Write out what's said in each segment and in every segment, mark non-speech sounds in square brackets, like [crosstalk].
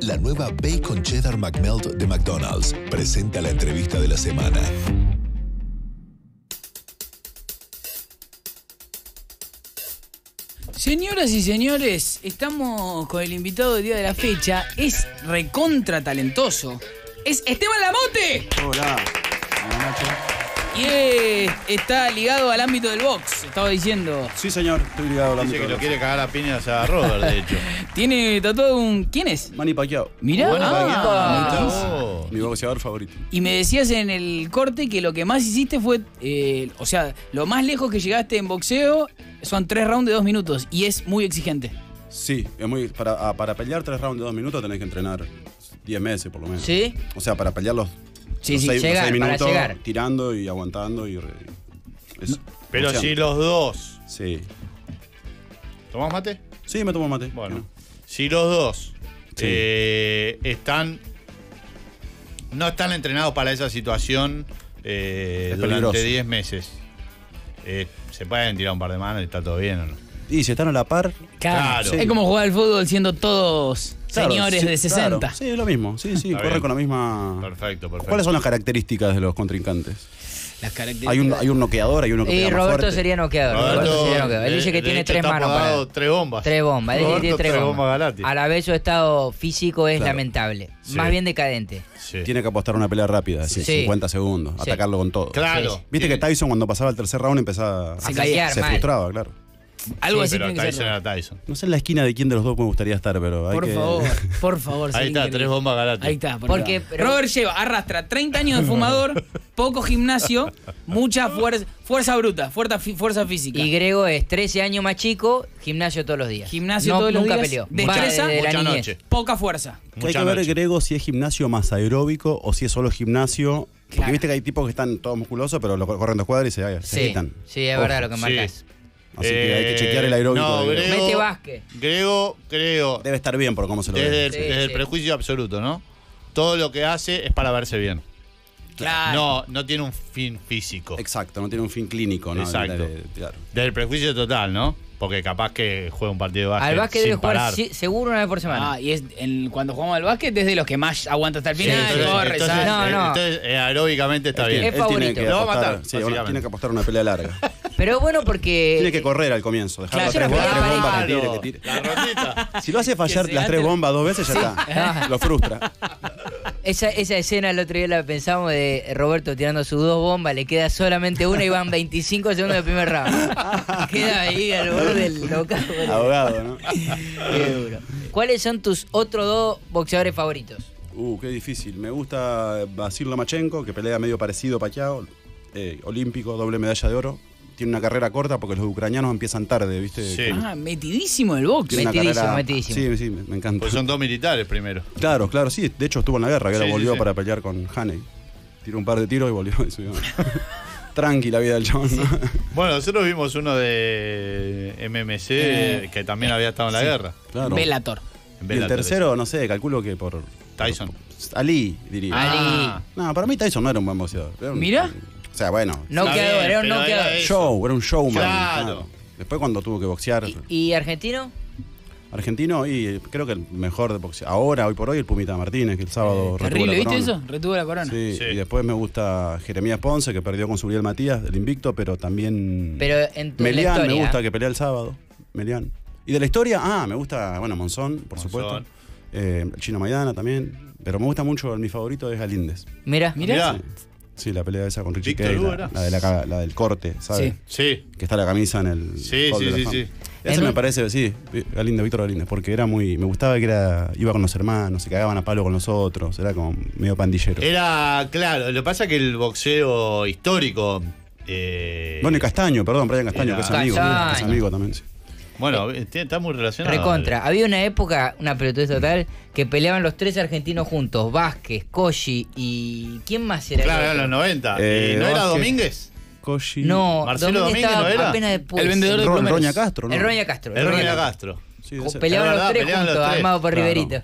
la nueva Bacon Cheddar McMelt de McDonald's presenta la entrevista de la semana. Señoras y señores, estamos con el invitado del día de la fecha. Es recontra talentoso. Es Esteban Lamote. Hola. Hola, Nacho. Y eh, está ligado al ámbito del box, estaba diciendo. Sí, señor, estoy ligado a la Dice que lo quiere cagar a piñas a Robert, de hecho. [laughs] Tiene tatuado un. ¿Quién es? Manny Pacquiao, Mirá. Bueno, ah. Oh. mi boxeador favorito. Y me decías en el corte que lo que más hiciste fue. eh, o sea, lo más lejos que llegaste en boxeo son tres rounds de dos minutos. Y es muy exigente. Sí, es muy para, ah, para pelear tres rounds de dos minutos tenés que entrenar 10 meses por lo menos. ¿Sí? O sea, para pelear los, Sí, los sí, seis, los llegar, seis para llegar. tirando y aguantando y re- eso. Pero si los dos. Sí. ¿Tomás mate? Sí, me tomo mate. Bueno. Si los dos Sí. eh, están. No están entrenados para esa situación eh, Es durante peligroso. 10 meses. eh, se pueden tirar un par de manos y está todo bien o no. Y si están a la par, Claro. Es como jugar al fútbol siendo todos claro, señores sí, de 60. claro. Sí, es lo mismo. Sí, sí, Está bien. con la misma. Perfecto, perfecto. ¿Cuáles son las características de los contrincantes? Las características. Hay un, hay un noqueador, hay uno que Y Roberto fuerte. sería noqueador. Roberto, Roberto, sería noqueador. Él de- dice que tiene tres manos para. Tres bombas. Tres bombas. Él dice que Roberto, tiene tres tres bombas. bombas. A la vez su estado físico es Claro. lamentable. Sí. Más bien decadente. Sí. Tiene que apostar una pelea rápida, así, Sí. 50 segundos, Sí. atacarlo con todo. Claro. Sí. Viste que Tyson cuando pasaba el tercer round empezaba Se A se mal. frustraba, claro. Algo Sí, así pero tiene que Tyson ser. era Tyson. No sé en la esquina de quién de los dos me gustaría estar, pero hay Por que... favor, por favor. [laughs] Ahí está, tres bombas Galati. Ahí está. por Porque, favor. pero- Robert lleva, arrastra 30 años de fumador, [laughs] poco gimnasio, mucha fuerza, fuerza bruta, fuerza, fuerza física. Y Grego es 13 años más chico, gimnasio todos los días. Gimnasio No, todos los nunca días, peleó. destreza, Va desde la mucha niñez. noche. poca fuerza. Que hay Mucha que ver, noche. Grego, si es gimnasio más aeróbico o si es solo gimnasio. Porque Claro. viste que hay tipos que están todos musculosos, pero lo corren dos cuadras y se, se Sí, quitan. sí, es Ojo. verdad lo que Sí. Así que hay que chequear el aeróbico. No, de Grego. Mete Vázquez. Grego, creo, Debe estar bien por cómo se lo desde, ve. el, Sí, desde el sí. prejuicio absoluto, ¿no? Todo lo que hace es para verse bien. Claro. No, no tiene un fin físico. Exacto, no tiene un fin clínico, ¿no? Exacto. De- de- claro. Desde el prejuicio total, ¿no? Porque capaz que juega un partido de básquet Al básquet sin debe jugar parar. seguro una vez por semana. Ah, y es en- cuando jugamos al básquet es de los que más aguanta hasta el Sí, final, entonces, corre, entonces, sale. No, eh, no. entonces, eh, aeróbicamente está Él bien. tiene- Es él tiene favorito. que Lo va a apostar- matar, sí, bueno, básicamente. tiene que apostar una pelea larga. [laughs] Pero es bueno porque. tiene que correr al comienzo, dejar Claro, las tres, tres bombas que tire, que tire. La rondita. Si lo hace fallar las tres bombas dos veces, ya está. [laughs] Lo frustra. Esa, esa escena el otro día la pensamos de Roberto tirando sus dos bombas, le queda solamente una y van [laughs] 25 segundos del primer round. queda ahí al borde del local. boludo. Abogado, ¿no? Qué duro. ¿Cuáles son tus otros dos boxeadores favoritos? Uh, qué difícil. Me gusta Basil Lomachenko, que pelea medio parecido a Pacquiao, eh, olímpico, doble medalla de oro. Tiene una carrera corta porque los ucranianos empiezan tarde, ¿viste? Sí. Ah, metidísimo el box. Tiene Metidísimo, carrera- metidísimo. Sí, sí, me, me encanta. Pues son dos militares primero. Claro, claro, sí. De hecho, estuvo en la guerra, que Sí, ahora volvió sí. para pelear con Haney. Tiró un par de tiros y volvió. y subió. [laughs] Tranqui la vida del chabón, ¿no? Bueno, nosotros vimos uno de MMC Eh, que también había estado en la guerra. Claro. Velator. En Y el tercero, no sé, calculo que por. Tyson. Ali, diría. Ah, No, para mí Tyson no era un buen boxeador. Un- Mira. O sea, bueno. Noqueador, bien, era un era eso. Show, era un showman. Claro. Después cuando tuvo que boxear. ¿Y, y argentino? Argentino y eh, creo que el mejor de boxeo. Ahora, hoy por hoy, el Pumita Martínez, que el sábado retuvo Terrible, la ¿viste corona. eso? Retuvo la corona. Sí, Sí. y después me gusta Jeremías Ponce, que perdió con Suriel Matías, del invicto, pero también. Pero en tu la Melián, me gusta que pelea el sábado. Melián. Y de la historia, ah, me gusta, bueno, Monzón, por Monzón. supuesto. Eh, el Chino Maidana también. Pero me gusta mucho, mi favorito es Galíndez. Mira. Mirá. Mirá. Sí, la pelea esa con Richie Víctor Kay, Hugo la, era. la de la, la del corte, ¿sabes? Sí. Sí. Que está la camisa en el. Sí, sí, sí, sí. Ese En me parece, sí, Galíndez, Víctor Galíndez, porque era muy. Me gustaba que era. iba con los hermanos, se cagaban a palo con los otros, era como medio pandillero. Era, claro, lo que pasa es que el boxeo histórico. eh, Bueno, y Castaño, perdón, Brian Castaño, Era- que es amigo. Castaño. Es amigo también, sí. Bueno, eh, está muy relacionado. Recontra. Había una época, una pelotudez total, que peleaban los tres argentinos juntos. Vázquez, Cosci y... ¿Quién más era? el Claro, eran los 90. Eh, ¿Y ¿No era Vázquez. Domínguez? Koshi. No, Marcelo Domínguez Domínguez, ¿no era? apenas después. El vendedor de Ro- plomeros. Roña Castro, ¿no? El Roña Castro. El Roña Castro. Sí. Peleaban Es los verdad, tres peleaban los juntos, tres. armados por Claro. Riverito.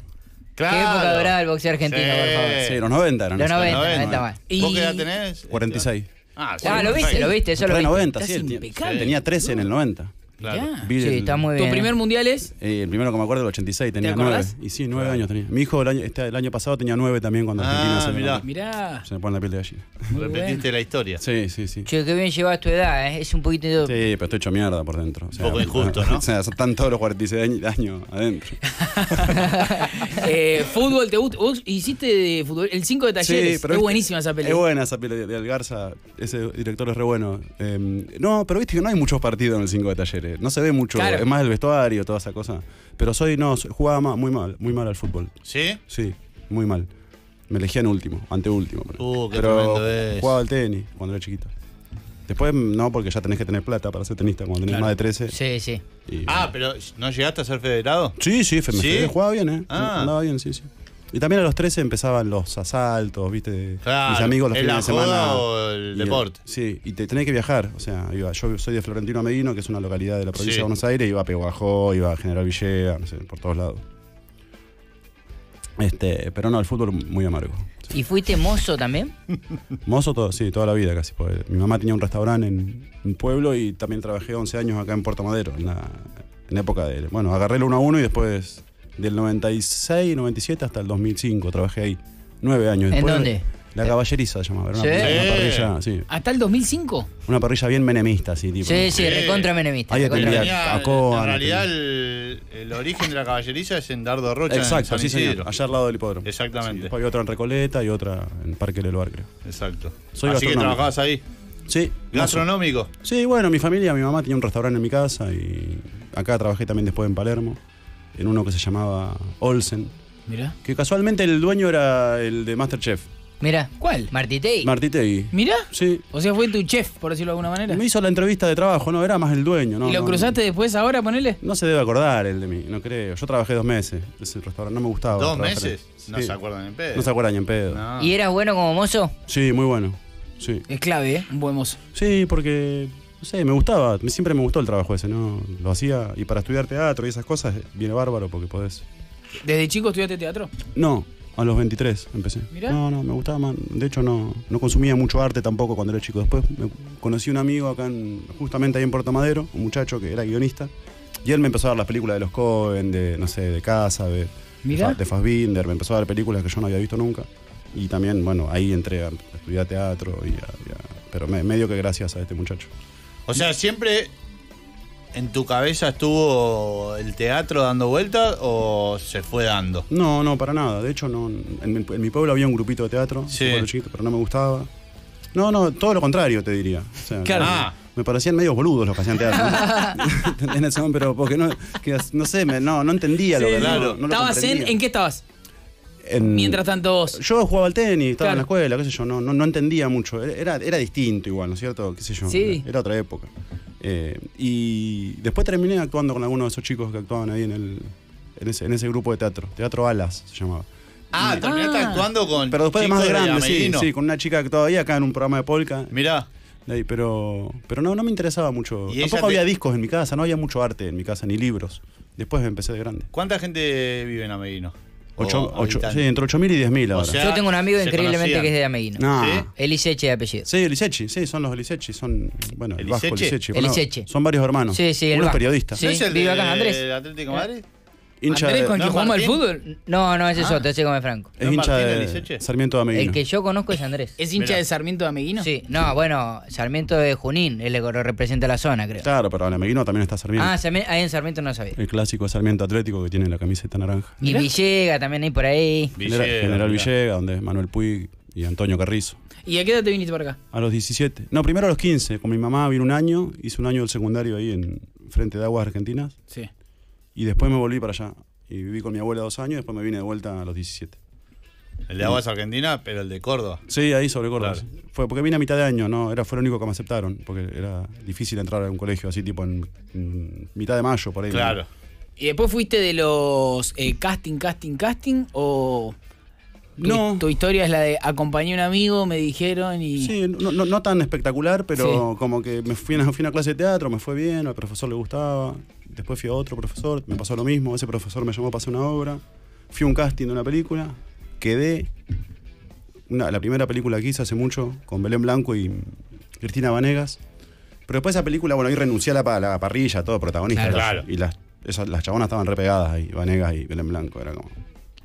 Claro. Qué época dorada del boxeo argentino, Sí. por favor. Sí, los 90 eran. Los esos. 90, 90. 90 más. Y- ¿Vos qué edad tenés? 46. Ah, sí, Ah, lo viste, lo viste, eso lo viste. 90, Estás sí. impecable. tenía- Tenía 13 en el 90. Claro. Mirá. Sí, el- está muy ¿Tu bien. primer mundial es? eh, el primero que me acuerdo, el 86, tenía acordás? 9. Y sí, 9 años tenía. Mi hijo el año, este, el año pasado tenía 9 también cuando Ah, Argentina se mirá. Mirá. Se me pone la piel de gallina. Repetiste la historia. Sí, sí, sí. Che, qué bien llevas tu edad, ¿eh? Es un poquito... Sí, pero estoy hecho mierda por dentro. O sea, poco injusto, [laughs] ¿no? O sea, están todos los 46 años- años adentro. [laughs] Eh, fútbol, ¿te gusta? Vos hiciste de fútbol, el 5 de talleres. pero es buenísima esa película. Es buena esa peli de, de Algarza. Ese director es re bueno. Eh, no, pero viste que no hay muchos partidos en el 5 de talleres. No se ve mucho. Claro. Es más el vestuario, toda esa cosa. Pero soy, no, soy- jugaba ma- muy mal, muy mal al fútbol. ¿Sí? Sí, muy mal. Me elegían último, anteúltimo. Uh, qué pero tremendo es. jugaba al tenis cuando era chiquito. Después no, porque ya tenés que tener plata para ser tenista cuando tenés Claro. más de 13. Sí, sí. y- Ah, pero ¿no llegaste a ser federado? Sí, sí, fe- me ¿Sí? federé, jugaba bien, ¿eh? Ah. Andaba bien, sí, sí. Y también a los 13 empezaban los asaltos, ¿viste? Claro, Mis amigos los ¿es fines de semana. o el y deporte? sí, y te tenés que viajar. O sea, iba, yo soy de Florentino Medino, que es una localidad de la provincia Sí. de Buenos Aires, iba a Peguajó, iba a General Villegas, no sé, por todos lados. Este, pero no, el fútbol muy amargo. ¿Y fuiste mozo también? [laughs] Mozo, todo, sí, toda la vida casi. porque mi mamá tenía un restaurante en un pueblo y también trabajé 11 años acá en Puerto Madero, en la, en época de... Bueno, agarré el 1 a 1 y después del 96, 97 hasta el 2005 trabajé ahí. Nueve años. ¿En Después, dónde? La caballeriza se llamaba. Era una, Sí. una parrilla, sí. ¿Hasta el 2005? Una parrilla bien menemista, así, tipo. Sí, sí, Sí. recontra menemista. Ahí recontra menemista. en realidad el, el origen de la caballeriza es en Dardo Rocha, en Exacto, San sí, señor. Allá al lado del hipódromo. Exactamente. Sí, después había otra en Recoleta y otra en Parque Leloar, creo. Exacto. Soy Así que trabajabas ahí. Sí. Gastronómico. Sí, bueno, mi familia, mi mamá tenía un restaurante en mi casa y acá trabajé también después en Palermo, en uno que se llamaba Olsen, Mirá. que casualmente el dueño era el de Masterchef, Mira, ¿Cuál? Martitei. Martitegui. Mirá. Sí, O sea, fue tu chef, por decirlo de alguna manera. me hizo la entrevista de trabajo, no, era más el dueño, ¿no? ¿Y lo no, cruzaste después ahora, ponele? No se debe acordar el de mí, no creo. Yo trabajé dos meses, ese restaurante, no me gustaba. ¿Dos meses? No se acuerdan en pedo. No se acuerdan ni en pedo. No. ¿Y eras bueno como mozo? Sí, muy bueno. Sí. Es clave, ¿eh? Un buen mozo. Sí, porque, no sé, me gustaba, siempre me gustó el trabajo ese, ¿no? Lo hacía, y para estudiar teatro y esas cosas viene bárbaro porque podés... ¿Desde chico estudiaste teatro? No, a los 23 empecé. Mirá. No, no, me gustaba más. De hecho, no, no consumía mucho arte tampoco cuando era chico. Después me conocí un amigo acá, en- justamente ahí en Puerto Madero, un muchacho que era guionista, y él me empezó a dar las películas de los Cohen, de, no sé, de Casa, de, de Fassbinder, me empezó a dar películas que yo no había visto nunca. Y también, bueno, ahí entré a estudiar teatro, y a- y a- pero me- medio que gracias a este muchacho. O sea, siempre en tu cabeza estuvo el teatro dando vueltas o se fue dando. No, no, para nada. De hecho, no, en, mi, en mi pueblo había un grupito de teatro, Sí. cuando chiquito, pero no me gustaba. No, no, todo lo contrario, te diría. O sea, Claro. Ah. Me parecían medio boludos los que hacían teatro. [laughs] [laughs] en ese momento, pero porque no, que, no sé, me- no, no entendía lo que claro. no, no lo ¿Estabas en, en qué estabas? En- Mientras tanto vos. Yo jugaba al tenis, estaba en la Claro. escuela, qué sé yo, no, no, no entendía mucho. Era, era distinto igual, ¿no es cierto? Qué sé yo. Sí. Era otra época. Eh, y después terminé actuando con algunos de esos chicos que actuaban ahí en, el, en, ese, en ese grupo de teatro. Teatro Alas se llamaba. Ah, terminaste Ah. actuando con. Pero después de más de grande, sí, sí, con una chica que ahí acá en un programa de polka. Mirá, ahí, pero pero no, no me interesaba mucho. ¿Y ella Tampoco te- había discos en mi casa, no había mucho arte en mi casa, ni libros. Después empecé de grande. ¿cuánta gente vive en Ameguino? Ocho, ocho, sí, entre 8.000 y 10.000 O ahora. sea, Yo tengo un amigo increíblemente conocían. que es de Ameguino. no. ¿Sí? Eliseche de apellido. Sí, Elisechi, sí, son los Elisechi, son, bueno, el vasco ¿Eliseche? Elisechi. bueno, Eliseche. son varios hermanos. Sí, sí, el Uno es vasco. periodista. Sí. ¿No es el vive de- acá en Andrés. Atlético de Madrid? Hincha Andrés de- con ¿no quien es jugamos al Martín? fútbol. No, no, ese es Ah. otro, ese come Franco. es ¿No es hincha Martín de Eliseche? Sarmiento de Ameguino. El que yo conozco es Andrés. ¿Es hincha Mirá. de Sarmiento de Ameguino? Sí, no, bueno, Sarmiento de Junín, él le representa la zona, creo. Claro, pero en Ameguino también está Sarmiento. Ah, Sarmi- ahí en Sarmiento no sabía. El clásico Sarmiento Atlético que tiene la camiseta naranja. Y Mirá. Villega también hay por ahí. General, Villegas, General mirá. Villegas, donde es Manuel Puig y Antonio Carrizo. ¿Y a qué edad te viniste para acá? A los 17. No, primero a los 15. Con mi mamá vine un año, hice un año del secundario ahí en Frente de Aguas Argentinas. Sí. Y después me volví para allá. Y viví con mi abuela dos años, después me vine de vuelta a los 17. El de Aguas Argentina, pero el de Córdoba. Sí, ahí sobre Córdoba. Claro. Fue porque vine a mitad de año, no, era fue lo único que me aceptaron, porque era difícil entrar a un colegio así tipo en, en mitad de mayo por ahí. Claro. ¿Y después fuiste de los eh, casting, casting, casting? ¿O tu, No. tu historia es la de acompañé a un amigo, me dijeron y. Sí, no, no- no tan espectacular, pero Sí. como que me fui a, una, fui a una clase de teatro, me fue bien, al profesor le gustaba. Después fui a otro profesor, me pasó lo mismo, ese profesor me llamó para hacer una obra. Fui a un casting de una película, quedé. Una- la primera película que hice hace mucho, con Belén Blanco y Cristina Vanegas. Pero después de esa película, bueno, ahí renuncié a la, la parrilla, todo protagonista. Claro. las-. Y las, esas, las chabonas estaban re pegadas ahí, Vanegas y Belén Blanco. Era como.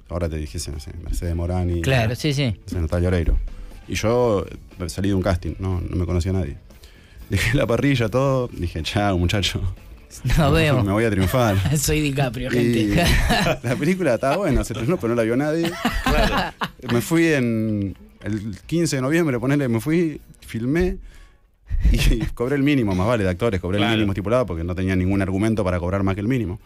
Ahora te dijese, no sé, Mercedes Morán y. Claro, sí, sí. Natalia Oreiro. Y yo salí de un casting, no, no me conocía a nadie. Dejé la parrilla, todo. Dije, chao, muchacho. [laughs] Nos vemos. Me voy a triunfar. [laughs] Soy DiCaprio, Y gente. [laughs] la película estaba buena, se estrenó, pero no la vio nadie. Me fui en el 15 de noviembre, ponele, me fui, filmé y cobré el mínimo, más vale, de actores, cobré Claro. el mínimo estipulado porque no tenía ningún argumento para cobrar más que el mínimo.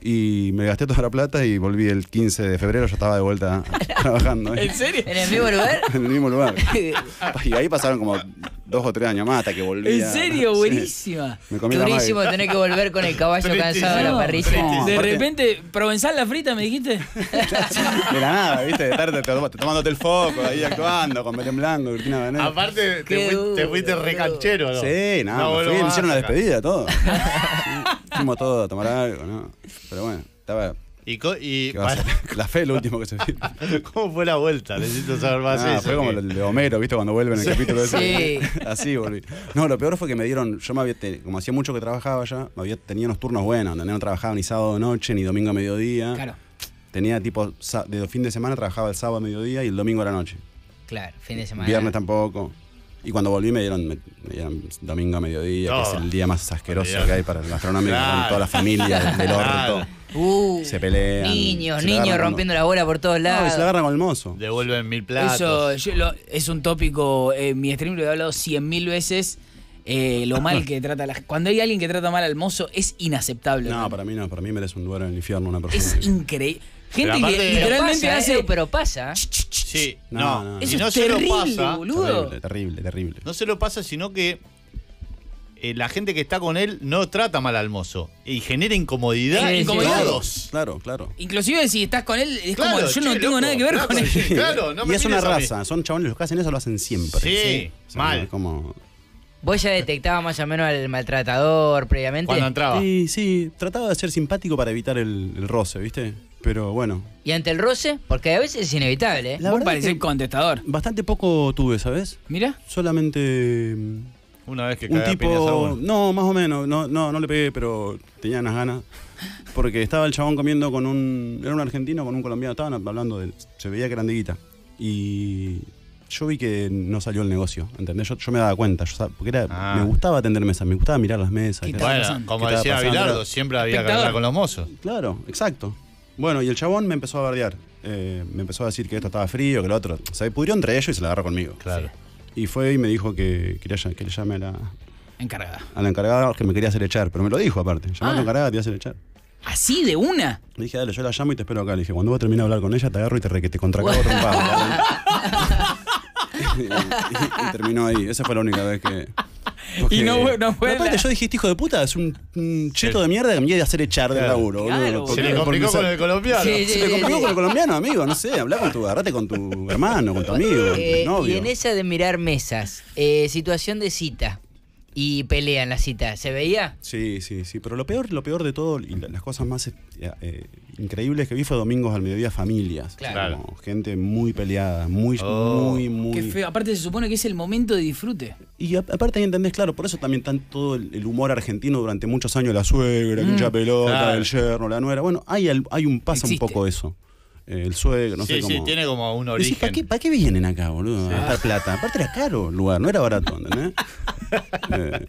Y me gasté toda la plata y volví el 15 de febrero, yo estaba de vuelta [laughs] trabajando ¿eh? ¿En serio? ¿En el mismo lugar? [laughs] en el mismo lugar. [laughs] Y ahí pasaron como dos o tres años más hasta que volví. ¿En serio? Sí. Buenísima. Me comí Durísimo tener que volver con el caballo cansado a la parrilla. No, De repente, Provenzal la frita, me dijiste. De la nada, ¿viste? De tarde te, te- tomándote el foco, ahí actuando con Belén Blanco, Cristina Benet. Aparte, te, te fuiste boludo. recanchero, ¿no? Sí, no, No me, fui, me hicieron una despedida, todo. Fuimos todos a tomar algo, ¿no? Pero bueno, estaba. Y, co- y ¿qué va a para-? La fe es lo último que se vio. [laughs] ¿Cómo fue la vuelta? Necesito saber más Ah, eso. fue como el de Homero, ¿viste? Cuando vuelve en el capítulo ese. Sí. [laughs] Así volví. No, lo peor fue que me dieron. Yo me había. como hacía mucho que trabajaba ya, me había, tenía unos turnos buenos, donde no trabajaba ni sábado de noche, ni domingo a mediodía. Claro. Tenía tipo. sa- De fin de semana trabajaba el sábado a mediodía y el domingo a la noche. Claro, fin de semana. Viernes tampoco. Y cuando volví me dieron, me, me dieron domingo a mediodía, que es el día más asqueroso que hay para el gastronómico, Claro. con toda la familia del, orto. Uh, Se pelean. Niños, niños rompiendo con la bola por todos los- No, y lados. se la agarran con el mozo. Devuelven mil platos. Eso yo lo- es un tópico. En mi stream lo he hablado cien mil veces. eh, lo mal que trata la Cuando hay alguien que trata mal al mozo, es inaceptable. No, para mí no, para mí merece un lugar en el infierno una persona. Es increíble. Gente que literalmente pasa, hace. eh, pero pasa. Sí, No, no. no, no. Y Eso no es se lo terrible, pasa. boludo. Terrible, terrible, terrible. No se lo pasa, sino que eh, la gente que está con él no trata mal al mozo. Y genera incomodidad Sí, en todos. Claro, claro. Inclusive si estás con él, es Claro, como yo no che, tengo loco, nada que ver claro, con él. sí, Claro, no y me es una raza, son chabones los que hacen eso lo hacen siempre. Sí, O sea, mal. es como... ¿Vos ya detectabas más o menos al maltratador previamente? Cuando entraba. Sí, sí, trataba de ser simpático para evitar el, el roce, ¿viste? Pero bueno, ¿Y ante el roce? Porque a veces es inevitable. ¿eh? La Vos verdad parecés que- contestador. bastante poco tuve, ¿sabes? Mira. Solamente mm, Una vez que un tipo... No, más o menos, no, no, no le pegué, pero tenía unas ganas. Porque estaba el chabón comiendo con un... Era un argentino con un colombiano, estaban hablando de... Se veía que eran de guita. Y yo vi que no salió el negocio, ¿entendés? Yo, yo me daba cuenta, yo porque era, Ah. me gustaba atender mesas, me gustaba mirar las mesas. ¿Qué tal? Bueno, como ¿Qué decía? Bilardo, siempre había que hablar con los mozos. Claro, exacto. Bueno, y el chabón me empezó a bardear. Eh, me empezó a decir que esto estaba frío, que lo otro. Se pudrió entre ellos y se la agarró conmigo. Claro. Y fue y me dijo que quería que le llame a la, Encargada. a la encargada que me quería hacer echar. Pero me lo dijo aparte. Llamé a Ah. la encargada, te iba a hacer echar. Así de una. Le dije, dale, yo la llamo y te espero acá. Le dije, cuando vos termines de hablar con ella, te agarro y te, re, que te contracago [laughs] trompado. [laughs] y, y- y terminó ahí. Esa fue la única vez que. [laughs] Y no fue- no fue aparte, la- yo dije, este hijo de puta, es un, un cheto de mierda que me quiere hacer echar del Claro. laburo, boludo. Claro, Porque- Se le complicó con el colombiano. Sí, sí. Se le complicó con el colombiano, amigo, no sé, habla con tu, agarrate con tu hermano, con tu amigo, Eh, tu novio. y en esa de mirar mesas, eh, situación de cita y pelea en la cita, ¿se veía? Sí, sí, sí, pero lo peor, lo peor de todo y la- las cosas más eh, eh, increíbles que vi fue domingos al mediodía familias, Claro. Como gente muy peleada, muy, Oh, muy, muy. Qué feo. Aparte se supone que es el momento de disfrute. Y a- aparte ahí entendés, claro, por eso también tan todo el, el humor argentino durante muchos años, la suegra, que Mm, hincha pelota, claro. el yerno, la nuera. Bueno, hay, al- hay un pasa Existe. un poco eso. El suegro, no sí, sé cómo. sí, tiene como un origen. ¿para, qué, ¿Para qué vienen acá, boludo? A gastar plata. Aparte era caro el lugar, no era barato, ¿entendés? [laughs] Eh,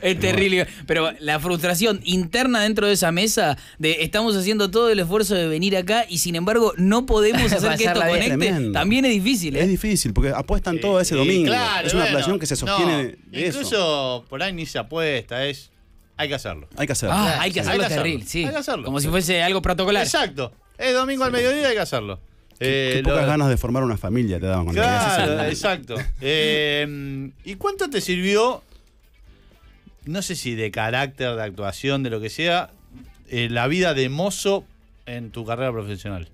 Es terrible. Pero la frustración interna dentro de esa mesa de estamos haciendo todo el esfuerzo de venir acá y sin embargo no podemos [laughs] hacer que esto conecte. Tremendo. También es difícil, Es ¿eh? difícil, porque apuestan todo a ese domingo. claro, es una bueno, relación que se no, sostiene de- de Incluso eso. por ahí ni se apuesta, es. Hay que hacerlo. Hay que hacerlo. Ah, hay que hacerlo que hacerlo. terrible, sí. Hay que hacerlo. Como si fuese algo protocolar. Exacto. Es domingo al mediodía, hay que hacerlo. Qué Eh, pocas lo- ganas de formar una familia te daban cuando. Claro, exacto. [laughs] Eh, ¿Y cuánto te sirvió, no sé si de carácter, de actuación, de lo que sea, eh, la vida de mozo en tu carrera profesional?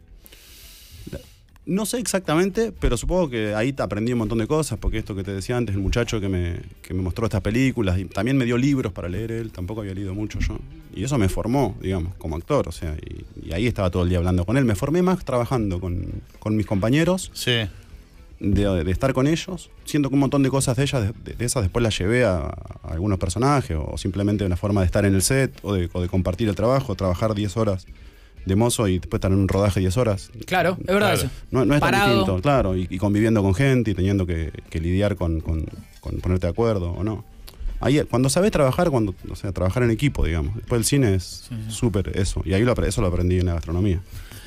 No sé exactamente, pero supongo que ahí te aprendí un montón de cosas, porque esto que te decía antes, el muchacho que me, que me mostró estas películas, y también me dio libros para leer él, tampoco había leído mucho yo. Y eso me formó, digamos, como actor, o sea, y, y ahí estaba todo el día hablando con él. Me formé más trabajando con, con mis compañeros Sí. de, de estar con ellos. Siento que un montón de cosas de ellas, de, de esas después las llevé a, a algunos personajes, o simplemente una forma de estar en el set, o de, o de compartir el trabajo, trabajar 10 horas de mozo y después estar en un rodaje 10 horas. Claro, es verdad Claro. eso. No, no es tan distinto, claro, y, y conviviendo con gente y teniendo que, que lidiar con, con- con ponerte de acuerdo o no. Ahí, cuando sabes trabajar, cuando, o sea, trabajar en equipo, digamos. Después el cine es súper eso. Y ahí lo, eso lo aprendí en la gastronomía.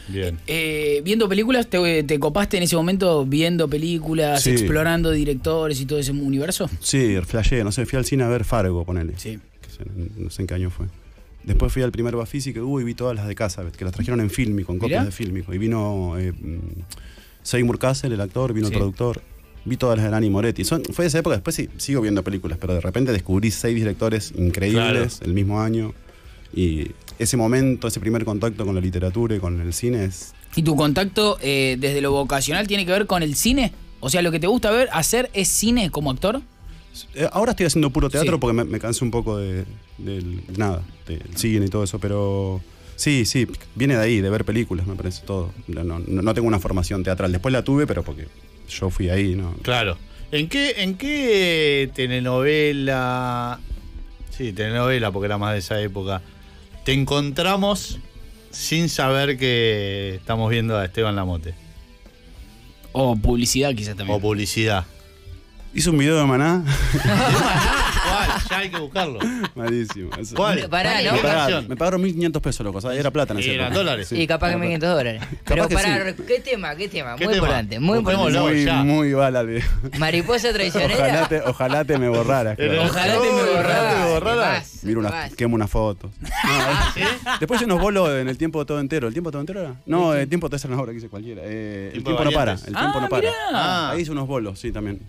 Bien. Eh, viendo películas, te, te copaste en ese momento viendo películas, Sí. explorando directores y todo ese universo? Sí, flashé, no sé, fui al cine a ver Fargo, ponele. Sí. no sé en qué año fue. Después fui al primer Bafisi que hubo y vi todas las de casa, que las trajeron en Filmico, con copias de Filmico. Y vino eh, Seymour Cassel, el actor, vino Sí. el productor. Vi todas las de Dani Moretti. Son, fue de esa época, después sí, sigo viendo películas, pero de repente descubrí seis directores increíbles el mismo año. Y ese momento, ese primer contacto con la literatura y con el cine es... ¿Y tu contacto eh, desde lo vocacional tiene que ver con el cine? O sea, lo que te gusta ver, hacer es cine como actor. Eh, Ahora estoy haciendo puro teatro Sí. porque me, me cansé un poco de, del nada, del cine y todo eso, pero sí, sí, viene de ahí, de ver películas, me parece todo. No, no, no tengo una formación teatral, después la tuve, pero porque yo fui ahí, ¿no? Claro. ¿En qué, ¿En qué telenovela? Sí, telenovela, porque era más de esa época. Te encontramos sin saber que estamos viendo a Esteban Lamote. O publicidad quizás también. O publicidad. Hice un video [laughs] de Maná, ¿Cuál? Ya hay que buscarlo. malísimo. eso. ¿Cuál? Pará, Me ¿no? ¿Qué pagaron, me pagaron 1.500 pesos, loco, o sea, era plata en esa Y eran dólares. Sí, Y capaz que era 1500 dólares. Capaz Pero que pará, ¿qué tema? ¿Qué tema? ¿Qué Muy tema? importante, muy importante. Muy, ya. muy bala el video. Mariposa Ojalá traicionera. te, ojalá te me borraras. Claro. Ojalá te me Ojalá borraras. te me borraras. Miro vas. quemo unas fotos. [laughs] Ah, ¿sí? Después hay unos bolos en el tiempo todo entero. ¿El tiempo todo entero era? No, el tiempo te hace una hora que hice cualquiera. Eh, el Tiempo no para. El tiempo Ah, no para. mirá. Ah. Ahí hice unos bolos, sí, también.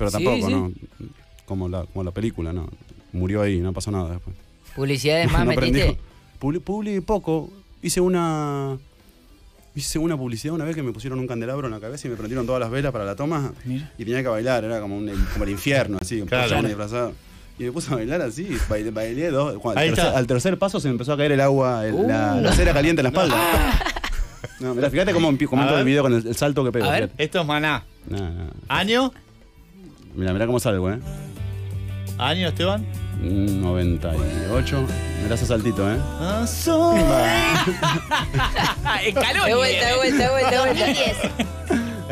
Pero tampoco, sí. ¿no? Como la, como la película, ¿no? Murió ahí, no pasó nada después. Publicidades [laughs] más no metiste. prendió. Publi, publi poco. Hice una. Hice una publicidad una vez que me pusieron un candelabro en la cabeza y me prendieron todas las velas para la toma. Mira. Y tenía que bailar, era como, un, como el infierno, así, un Claro. pollón disfrazado. Y me puse a bailar así, bailé, bailé dos. cuando- Ahí al, tercer, está. al tercer paso se me empezó a caer el agua, el- la, Uh. la cera caliente en la espalda. [laughs] No, mirá, fíjate cómo ver. el video con el, el salto que pego. A ver. fíjate. Esto es Maná. No, no. ¿Año? Mirá, mirá cómo salgo, ¿eh? ¿Año, Esteban? Mm, 98. Mirá ese saltito, ¿eh? Ah, Ah, [laughs] escalón. De vuelta, de vuelta, de vuelta, de vuelta. 2010.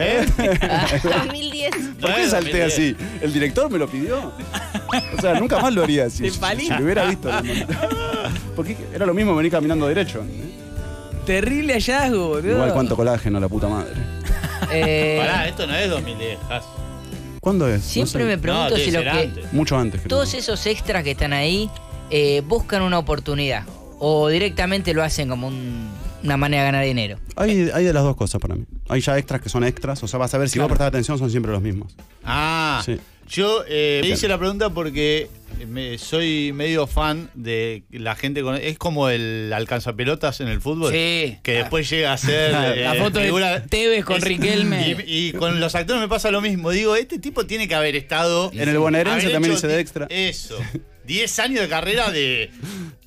¿Eh? [laughs] 2010. ¿Por qué salté así? ¿El director me lo pidió? O sea, nunca más lo haría así. Si, [laughs] si lo hubiera visto. Porque era lo mismo venir caminando derecho. ¿eh? Terrible hallazgo, boludo. Igual cuánto colágeno, la puta madre. Eh, Pará, esto no es 2010. Has- ¿Cuándo es? No siempre sé. me pregunto No, si lo que. antes. Mucho antes. creo. Todos esos extras que están ahí eh, buscan una oportunidad. O directamente lo hacen como un- una manera de ganar dinero. Hay, hay de las dos cosas para mí. Hay ya extras que son extras. O sea, vas a ver, si vos prestás atención, son siempre los mismos. Ah, Sí. Yo eh, me Bien. hice la pregunta porque me- soy medio fan de la gente con. Es como el alcanzapelotas en el fútbol. Sí. Que después llega a ser. [laughs] La eh, foto de Tevez con Riquelme. Y, y con los actores me pasa lo mismo. Digo, este tipo tiene que haber estado. En el bonaerense también hice de extra. Eso. 10 años de carrera de, de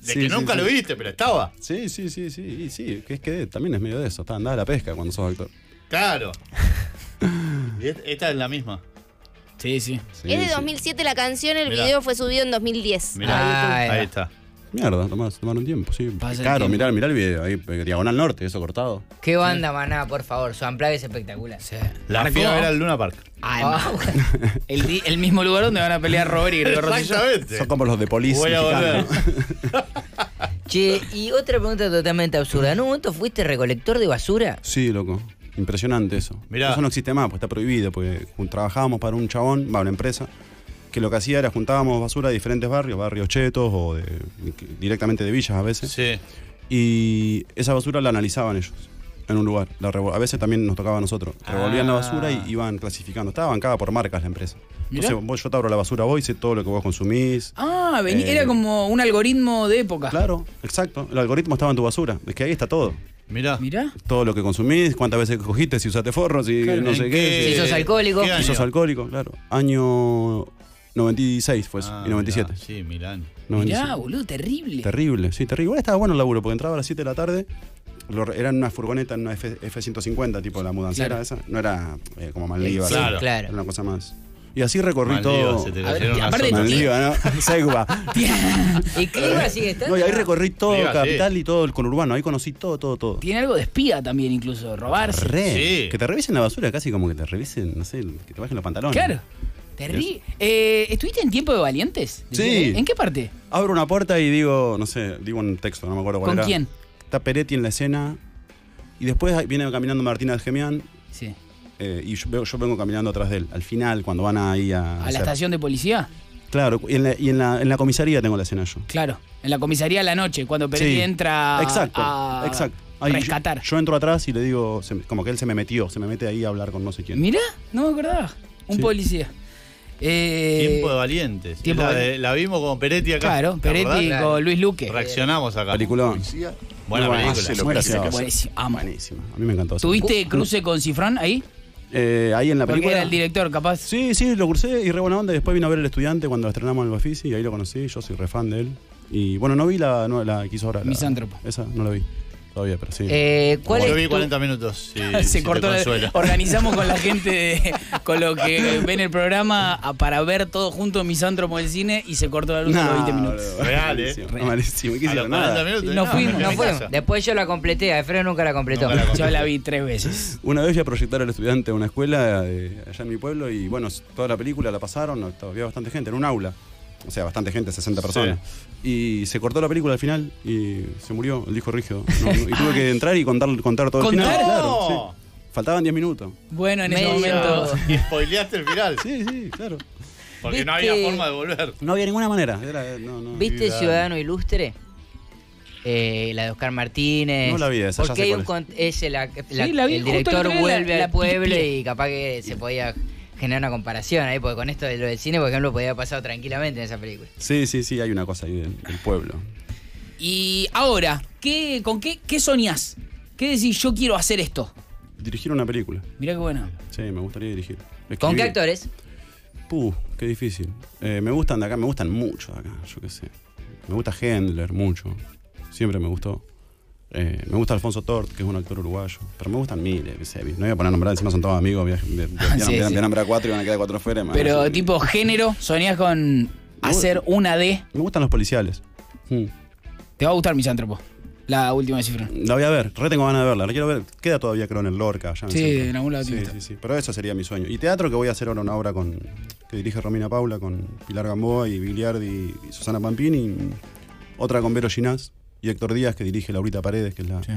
Sí, que sí, nunca sí. lo viste, pero estaba. Sí, sí, sí, sí. Y sí, que es que también es medio de eso. Está andada la pesca cuando sos actor. Claro. [laughs] Esta es la misma. Sí, sí. Sí, es de sí. 2007 la canción, el Mirá. video fue subido en 2010. Mirá, Ah, ahí ahí está. Mierda, tomar, tomar un tiempo, sí. Pasa Claro, mirá, mirá el video ahí, eh, diagonal norte, eso cortado. ¿Qué banda, maná, por favor? Su amplague es espectacular. Sí. La fui a ver al Luna Park. Ah, el, di- el mismo lugar donde van a pelear Robert y Rosselló. Exactamente. Son como los de policía. Voy a volver. Che, y otra pregunta totalmente absurda. ¿En un momento fuiste recolector de basura? Sí, loco. Impresionante eso. Mirá. Eso no existe más, pues está prohibido, porque trabajábamos para un chabón, va, una empresa, que lo que hacía era juntábamos basura de diferentes barrios, barrios chetos o de- directamente de villas a veces. Sí. Y esa basura la analizaban ellos en un lugar. La a veces también nos tocaba a nosotros. Revolvían la basura y Ah. iban clasificando. Estaba bancada por marcas la empresa. Mirá. Entonces, vos, yo te abro la basura vos y sé todo lo que vos consumís. Ah, vení- Eh, era como un algoritmo de época. Claro, exacto. El algoritmo estaba en tu basura. Es que ahí está todo. Mirá. Mirá. Todo lo que consumís, cuántas veces cogiste, si usaste forros, si Claro, no ¿En sé qué- qué. Si sos alcohólico. Si sos alcohólico, claro. Año 96 fue eso, Ah, y 97. mirá, Sí, Milán. 97. Mirá, boludo, terrible. Terrible, sí, terrible. Igual estaba bueno el laburo, porque entraba a las 7 de la tarde, lo- era en una furgoneta, en una F, F-150, tipo la mudancera Claro. esa. No era eh, como Maldiva. Sí, era claro. una cosa más. Y así recorrí Maldiva, todo. se te A ver, cayeron y aparte-. Maldiva, ¿no? [laughs] Segua. ¿Y Cliva sigue estando? No, y ahí recorrí todo sí. Capital y todo el conurbano. Ahí conocí todo, todo, todo. Tiene algo de espía también, incluso, robarse. Re. Sí. Que te revisen la basura, casi como que te revisen, no sé, que te bajen los pantalones. Claro. Terri- eh, ¿Estuviste en Tiempo de Valientes? Sí. ¿En qué parte? Abro una puerta y digo, no sé, digo un texto, no me acuerdo cuál ¿Con era. quién? Está Peretti en la escena. Y después viene caminando Martina Gemián. Eh, y yo, yo vengo caminando atrás de él. Al final, cuando van ahí a. ¿A la hacer- estación de policía? Claro, y en la, y en la, en la comisaría tengo la escena yo. Claro. En la comisaría a la noche, cuando Peretti Sí. entra Exacto, a exacto. Ahí yo- rescatar. Yo, entro atrás y le digo, se como que él se me metió, se me mete ahí a hablar con no sé quién. Mirá, no me acordaba. Un Sí. policía. Eh, Tiempo de valientes. Tiempo la, de- de- la vimos con Peretti acá. Claro, ¿te Peretti acordás? Con Luis Luque. Reaccionamos acá. Película. Buena Muy película. amo. Buenísima. A mí me encantó. ¿Tuviste cruce con Cifrán ahí? Eh, ahí en la Porque película. era el director, capaz. Sí, sí, lo cursé y re buena onda. Después vino a ver el estudiante cuando estrenamos en el Bafisi y ahí lo conocí. Yo soy re fan de él. Y bueno, no vi la, no, la que hizo ahora. la- Misántropo. Esa no la vi todavía, pero sí. Eh, ¿Cuál Yo es vi tu- 40 minutos. si- [laughs] Se si cortó. la- organizamos con la [laughs] gente, de- con lo que ven el programa, a- para ver todo junto Misántropo del cine y se cortó la luz a los 20 minutos. Real, eh. malísimo, malísimo. ¿Y qué A los hicieron? 40 Nada. minutos. Fuimos, quedé No en fuimos. Después yo la completé, nunca la completó. Nunca la completó. Yo la vi tres veces. [laughs] Una vez fui a proyectar al estudiante a una escuela eh, allá en mi pueblo y bueno, toda la película la pasaron, no, había bastante gente, en un aula. O sea, bastante gente, 60 personas. Y se cortó la película al final y se murió el disco rígido. No, no, y tuve que entrar y contar, contar todo el ¿Contar? final. Claro, ¡No! sí. Faltaban 10 minutos. Bueno, en ese momento. Y spoileaste el final. Sí, sí, claro. Porque no había forma de volver. No había ninguna manera. Era, no, no. ¿Viste. Ciudadano Ilustre? Eh, la de Oscar Martínez. No la vi, esa, ya sé hay cuál un con- ese, la- la- Sí, la vi, el director el vuelve la- la al pueblo y capaz que se podía generar una comparación ahí, porque con esto de lo del cine, por ejemplo, podía haber pasado tranquilamente en esa película. Sí, sí, sí, hay una cosa ahí del, del pueblo. Y ahora, ¿qué, ¿con qué, qué soñás? ¿Qué decís? Yo quiero hacer esto. Dirigir una película. Mirá qué bueno. Sí, me gustaría dirigir. ¿Con qué actores? Puh, qué difícil. Eh, me gustan de acá, me gustan mucho de acá, yo qué sé. Me gusta Hendler, mucho. Siempre me gustó. Eh, me gusta Alfonso Tort, que es un actor uruguayo. Pero me gustan miles. No voy a poner a nombrar, encima son todos amigos. Voy a, voy a- voy a- Sí, voy a- sí. voy a nombrar cuatro y van a quedar cuatro fuera. man. Pero tipo género, soñás con hacer una de. Me gustan los policiales. Mm. Te va a gustar Misántropo. La última cifra. La voy a ver, re tengo ganas de verla. La quiero ver. Queda todavía, creo, en el Lorca. el Sí, en algún lado Sí, sí, sí. Pero eso sería mi sueño. Y teatro, que voy a hacer ahora una obra con que dirige Romina Paula, con Pilar Gamboa y Biliardi y Susana Pampini. y otra con Vero Ginás y Héctor Díaz, que dirige Laurita Paredes, que es la, Sí.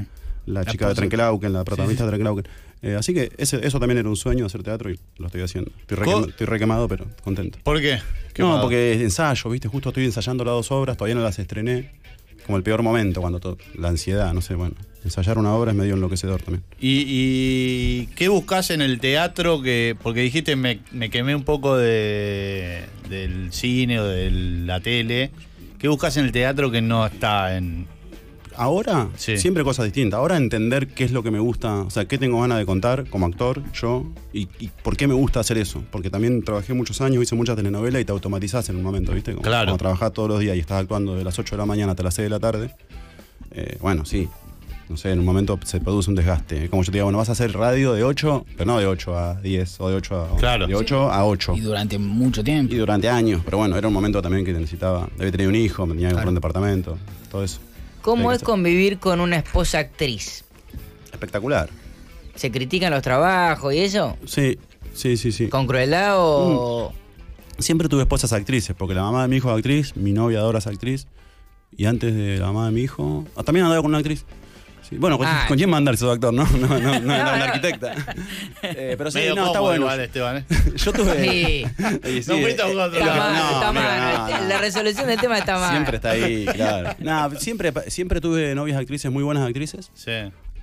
la La chica de. Trenkelauken, la protagonista de Trenkelauken. Eh, así que ese- eso también era un sueño, hacer teatro, y lo estoy haciendo. Estoy, re Co- quema- estoy pero contento. ¿Por qué? ¿Qué no, porque es ensayo, ¿viste? Justo estoy ensayando las dos obras, todavía no las estrené. Como el peor momento, cuando la ansiedad, no sé, bueno. Ensayar una obra es medio enloquecedor también. ¿Y, y qué buscas en el teatro? que Porque dijiste me, me quemé un poco de, del cine o de la tele. ¿Qué buscas en el teatro que no está en...? Ahora, Sí. siempre cosas distintas. Ahora entender qué es lo que me gusta, o sea, qué tengo ganas de contar como actor, yo, y, y por qué me gusta hacer eso. Porque también trabajé muchos años, hice muchas telenovelas y te automatizás en un momento, ¿viste? Como, Claro. Como trabajás todos los días y estás actuando de las 8 de la mañana hasta las 6 de la tarde. eh, bueno, sí. No sé, en un momento se produce un desgaste. Es Como yo te digo, bueno, vas a hacer radio de 8, pero no de 8 a 10 o de 8 a Claro. De 8 a 8. Y durante mucho tiempo. Y durante años, pero bueno, era un momento también que necesitaba. Había tenido un hijo, me tenía que comprar un departamento, todo eso. ¿Cómo es convivir con una esposa actriz? Espectacular. ¿Se critican los trabajos y eso? Sí, sí, sí, sí. ¿Con crueldad o...? Siempre tuve esposas actrices, porque la mamá de mi hijo es actriz, mi novia ahora es actriz, y antes de la mamá de mi hijo, ah, también andaba con una actriz. Sí, Bueno, ¿con, Ah. ¿con quién mandar ese actor? No, no, no, no, no, No, una no. arquitecta. [laughs] Eh, pero sí, Medio no, está bueno. igual, Esteban. ¿eh? [laughs] Yo tuve. Sí. [laughs] Y sí, No fuiste a eh, Está mal, no, está mal. no, Este- no. La resolución del tema está mal. Siempre está ahí, claro. Nah, siempre, siempre tuve novias actrices, muy buenas actrices. Sí.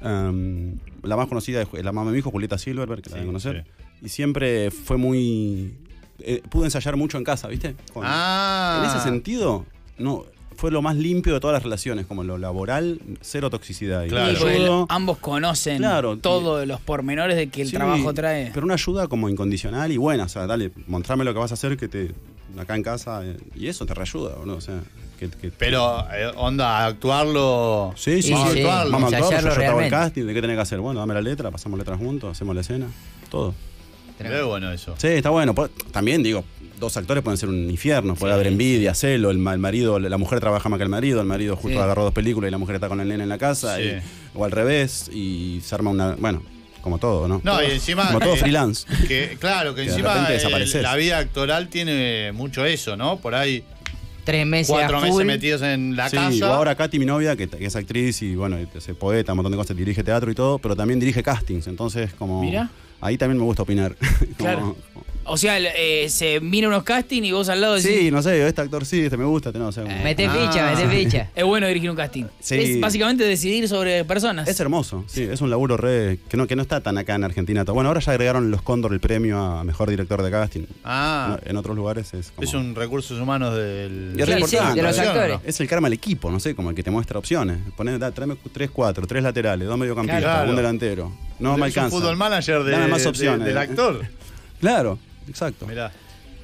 Um, la más conocida es la mamá de mi hijo, Julieta Silverberg, que la deben conocer. Y siempre fue muy. eh, pude ensayar mucho en casa, ¿viste? Con- Ah. En ese sentido, no. Fue lo más limpio de todas las relaciones, como lo laboral, cero toxicidad. Y Claro. Y ambos conocen Claro, todos los pormenores de que el Sí, trabajo trae. Pero una ayuda como incondicional y buena, o sea, dale, mostrame lo que vas a hacer que te acá en casa eh, y eso te reayuda, ¿no? O sea, que- que- Pero, eh, onda, actuarlo. Sí, sí, Vamos sí. a actuarlo. Vamos a actuar, yo, yo hago el realmente. casting, ¿de qué tenés que hacer? Bueno, dame la letra, pasamos letras juntos, hacemos la escena, todo. Muy bueno eso. Sí, está bueno. También digo, dos actores pueden ser un infierno, puede haber envidia, celo, el, el marido, la mujer trabaja más que el marido, el marido justo Sí. agarró dos películas y la mujer está con el nene en la casa, Sí. y- o al revés, y se arma una, bueno, como todo, ¿no? No, y encima. Como todo eh, freelance. Que, claro, que encima eh, la vida actoral tiene mucho eso, ¿no? Por ahí Tres meses cuatro a meses full. metidos en la sí, casa. o ahora Katy, mi novia, que, que es actriz y bueno, es poeta, un montón de cosas, dirige teatro y todo, pero también dirige castings, entonces como... Mirá. Ahí también me gusta opinar. [laughs] Como-. O sea, eh, se mira unos castings y vos al lado decís, Sí, no sé, este actor sí, este me gusta, este no, o sea, como- Mete Ah. ficha, mete [laughs] ficha. es bueno dirigir un casting. Sí. Es básicamente decidir sobre personas. Es hermoso, sí, es un laburo re que no, que no está tan acá en Argentina. Bueno, ahora ya agregaron los Cóndor el premio a mejor director de casting. Ah, No, En otros lugares es como. es un recursos humanos del. Y es Sí, de los actores. Es el karma al equipo, no sé, como el que te muestra opciones. Poné, da, tráeme 3, 4, 3 laterales, dos mediocampistas, Claro. un delantero. No me Es un alcanza. fútbol manager de, Dame más de- opciones. del actor. [laughs] Claro, exacto. Mirá.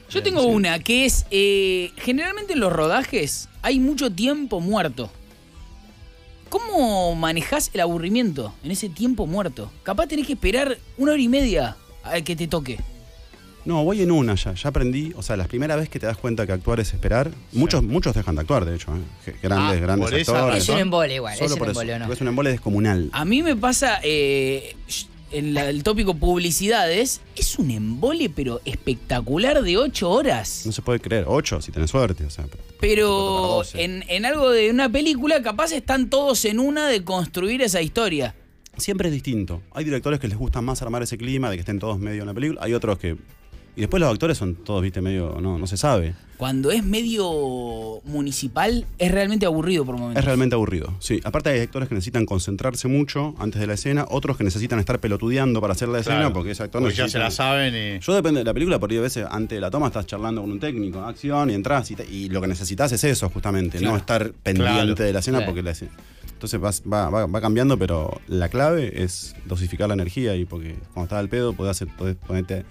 Yo tengo una que es, eh, generalmente en los rodajes hay mucho tiempo muerto. ¿Cómo manejás el aburrimiento en ese tiempo muerto? Capaz tenés que esperar una hora y media a que te toque. No, voy en una ya. Ya aprendí. O sea, la primera vez que te das cuenta que actuar es esperar. Muchos, muchos dejan de actuar, de hecho. ¿eh? Grandes, Ah, grandes por actores. Es un embole igual, Solo es un por eso. embole, ¿o ¿no? porque Es un embole descomunal. A mí me pasa eh, en la- el tópico publicidades, es un embole pero espectacular de ocho horas. No se puede creer. Ocho, si tenés suerte. O sea, Pero 12. en, en algo de una película, capaz están todos en una de construir esa historia. siempre es distinto. Hay directores que les gusta más armar ese clima, de que estén todos medio en la película. Hay otros que. Y después los actores son todos, viste, medio. No, no se sabe. Cuando es medio municipal, es realmente aburrido por momentos. Es realmente aburrido. Sí. Aparte, hay actores que necesitan concentrarse mucho antes de la escena, otros que necesitan estar pelotudeando para hacer la escena, Claro. porque ese actor Porque ya se la saben y. Yo depende de la película, porque a veces antes de la toma estás charlando con un técnico, acción y entras y, te- y lo que necesitas es eso justamente, no estar pendiente Claro. de la escena Claro. porque la escena- Entonces vas- va, va- va cambiando, pero la clave es dosificar la energía y porque cuando estás al pedo podés, hacer, podés ponerte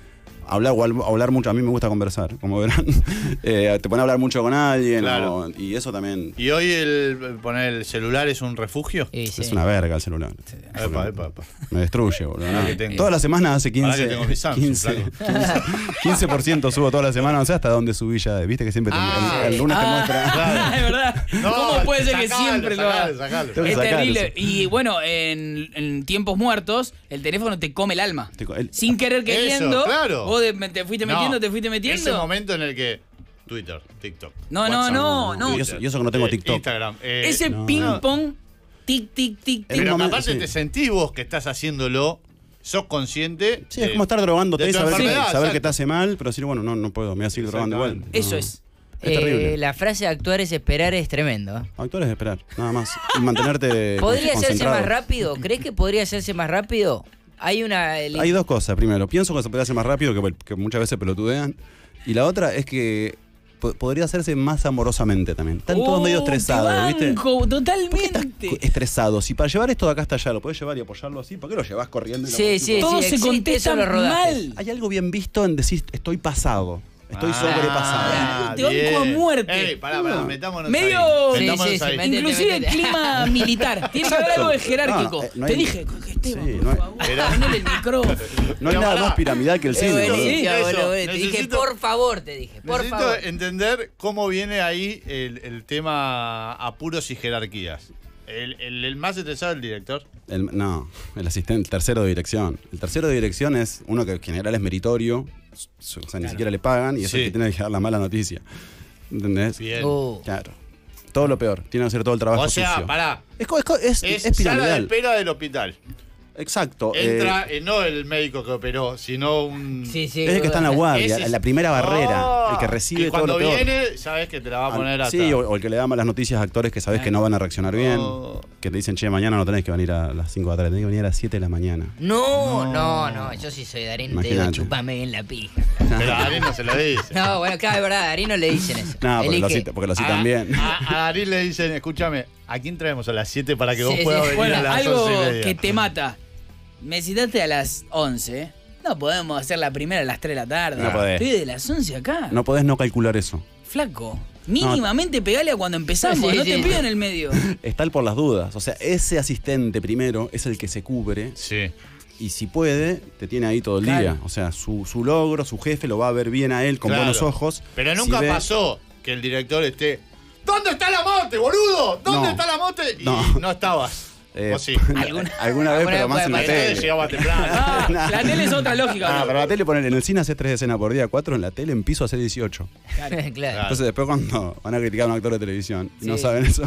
hablar o hablar mucho. A mí me gusta conversar, como verán. [laughs] Eh, te pone a hablar mucho con alguien Claro. o- y eso también ¿Y hoy el poner el celular es un refugio? Y sí. es una verga el celular. Epa, epa, epa. Me destruye, boludo. ¿no? que tengo. Toda la semana hace Pará 15, que Samsung, 15, flaco. [laughs] 15%, 15% subo toda la semana, no sé hasta dónde subí ya. Viste que siempre te- Ah, el, el lunes te Ah, muestra. [laughs] es verdad. ¿Cómo puede ser que sacalo, siempre lo sacalo, haga? sacalo. Que Es terrible. eso. Y bueno, en, en tiempos muertos, el teléfono te come el alma. Te co- el- Sin querer queriendo. Eso, claro. Vos de- te fuiste No, metiendo, te fuiste metiendo. Ese momento en el que. Twitter, TikTok. No, no, WhatsApp, no, no. Y eso, y eso que no tengo eh, TikTok. Instagram. eh, Ese no. ping-pong, tic, tic, tic, tic. El Pero momento, aparte sí. te sentís vos que estás haciéndote, sos consciente. Sí, es como estar drogándote saber, saber que te hace mal, pero decir, bueno, no, no puedo, me voy a seguir drogando igual. Eso No. es. Es terrible. Eh, la frase de actuar es esperar es tremendo. ¿eh? Actores de esperar, nada más. Y mantenerte ¿Podría hacerse más rápido? ¿Crees que podría hacerse más rápido? Hay una... Hay dos cosas. Primero, pienso que se puede hacer más rápido, que, que muchas veces pelotudean. Y la otra es que po- podría hacerse más amorosamente también. Están todos Oh, medio te estresados, ¿viste? banco, ¿Por qué estás Totalmente. co- estresado? Si para llevar esto de acá hasta allá lo podés llevar y apoyarlo así, ¿por qué lo llevas corriendo? y lo Sí, sí, tipo- Todos se rodajes. mal. Hay algo bien visto en decir, estoy pasado. Estoy Ah, sobrepasado. Te banco bien. a muerte. Ey, pará, pará, metámonos Medio- ahí. Sí, Metámonos sí, sí, ahí. Métete, Inclusive el clima [laughs] militar. Tiene que haber algo de jerárquico. No, eh, no Te hay- dije, Esteban, Sí, por no hay- favor, Era- ponele el micrófono. [laughs] No hay No, nada más piramidal que el cine. Eso, boludo. Te dije, por favor, te dije, por Necesito favor. entender cómo viene ahí el, el tema apuros y jerarquías. El, el- el más estresado es el director. El- no, el asistente, el tercero de dirección. El tercero de dirección es uno que en general es meritorio, o sea, ni siquiera le pagan y es el que tiene que dar la mala noticia. ¿Entendés? Bien. Uh, Claro. Todo lo peor. Tiene que hacer todo el trabajo o sea, sucio. pará. Es, es, co- es, Es, es sala de piramidal. espera del hospital. Exacto. eh, Entra, eh, no el médico que operó, sino un. sí, sí. es el que está en la guardia, Ese es- en la primera barrera, Ah, el que recibe y todo cuando lo peor. viene, sabes que te la va a poner Ah, hasta. Sí, o, o el que le da malas noticias a actores que sabes que no van a reaccionar bien. Oh. Que te dicen, che, mañana no tenés que venir a las 5 de la tarde, tenés que venir a las 7 de la mañana. No, no, no, yo sí soy Darín, te digo, Imagínate. chupame bien la pija. Pero a Darín no se lo dice. [laughs] No, bueno, claro, es verdad, a Darín no le dicen eso. No, porque lo, cita- porque lo A, citan bien. a- a Darín le dicen, escúchame, ¿a quién traemos a las 7 para que vos puedas sí. venir Bueno, a las algo 11 y media? que te mata. Me citaste a las 11. No podemos hacer la primera a las 3 de la tarde. No podés. Estoy de las 11 acá. No podés no calcular eso. Flaco. Mínimamente pegale a cuando empezamos, Sí, no sí. te pido en el medio. [laughs] Está el por las dudas. O sea, ese asistente primero es el que se cubre Sí. y si puede, te tiene ahí todo el Claro. día. O sea, su, su logro, su jefe lo va a ver bien a él con Claro. buenos ojos. Pero Si nunca ve- pasó que el director esté. ¿Dónde está la mote, boludo? ¿Dónde No. está la mote? Y No. no, estabas. Eh, ¿O sí? [laughs] ¿Alguna- alguna vez, pero más en la tele. llegaba temprano. [laughs] Ah, [laughs] la tele es otra lógica. Ah, boludo. pero la tele poner en el cine hace tres escenas por día, cuatro en la tele en piso hace 18. claro. Entonces después cuando van a criticar a un actor de televisión y no Sí. saben eso.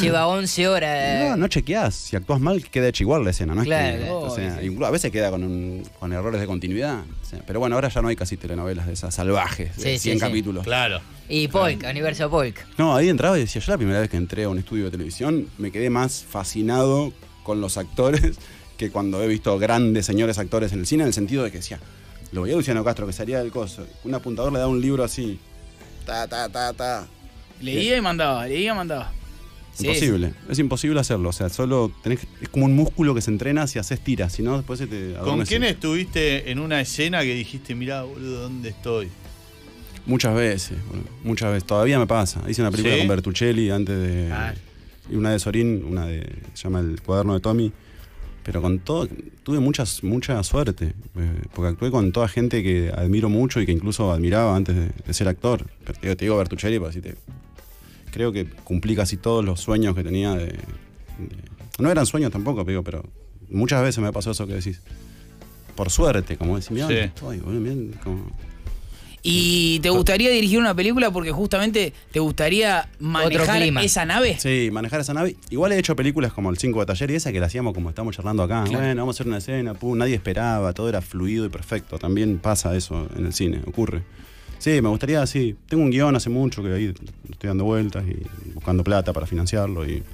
Lleva 11 horas. No, no chequeás. Si actúas mal, queda igual la escena, ¿no? Es Claro, que- claro. o sea, Oh, sí. incluso a veces queda con, un- con errores de continuidad. Pero bueno, ahora ya no hay casi telenovelas de esas salvajes, de Sí, sí, 100 sí. capítulos. Claro. Y Polk, Universo Polk. No, ahí entraba y decía, yo la primera vez que entré a un estudio de televisión me quedé más fascinado con los actores [laughs] que cuando he visto grandes señores actores en el cine, en el sentido de que decía, lo veía a Luciano Castro, que sería el coso. Un apuntador le da un libro así. Ta, ta, ta, ta. Leía y mandaba, leía y mandaba. Sí, Imposible, es imposible hacerlo. O sea, solo tenés que- es como un músculo que se entrena si haces tiras, si no después se te ¿Con quién estuviste en una escena que dijiste, mirá, boludo, ¿dónde estoy? Muchas veces, boludo, muchas veces. Todavía me pasa. Hice una película ¿Sí? con Bertuccelli antes de. Ah. Y una de Sorín, una de. Se llama El cuaderno de Tommy. Pero con todo. Tuve muchas, mucha suerte. eh, porque actué con toda gente que admiro mucho y que incluso admiraba antes de, de ser actor. Pero te digo, te digo Bertuccelli para decirte. Creo que cumplí casi todos los sueños que tenía de. de- no eran sueños tampoco, digo, pero muchas veces me pasó eso que decís. Por suerte, como decís, mirá, Sí. estoy, boludo, mirá, como- ¿Y te gustaría dirigir una película porque justamente te gustaría manejar esa nave? Sí, manejar esa nave. Igual he hecho películas como El 5 de taller y esa que la hacíamos como estamos charlando acá. Bueno, vamos a hacer una escena, pum, nadie esperaba, todo era fluido y perfecto. También pasa eso en el cine, ocurre. Sí, me gustaría, sí. Tengo un guion hace mucho que ahí estoy dando vueltas y buscando plata para financiarlo. Y,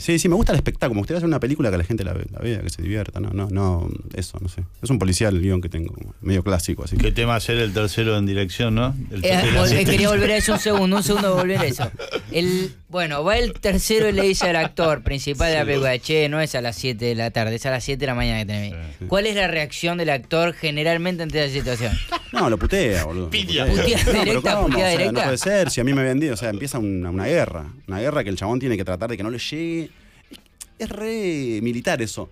sí, sí, me gusta el espectáculo. Me gustaría hacer una película que la gente la, ve- la vea, que se divierta. No, no, no, eso, no sé. Es un policial el guion que tengo, medio clásico, así. ¿Qué tema hacer el tercero en dirección, no? El Eh, asistente. quería volver a eso un segundo, un segundo volver a eso. El, bueno, va el tercero y le dice al actor principal de la película, che, no es a las 7 de la tarde, es a las 7 de la mañana que tenés. ¿Cuál es la reacción del actor generalmente ante esa situación? No, lo putea, boludo. Pidia. putea. No, directa, putea O sea, directa. No puede ser, si a mí me dicho, o sea, empieza una, una guerra. Una guerra que el chabón tiene que tratar de que no le llegue. Es, re militar eso.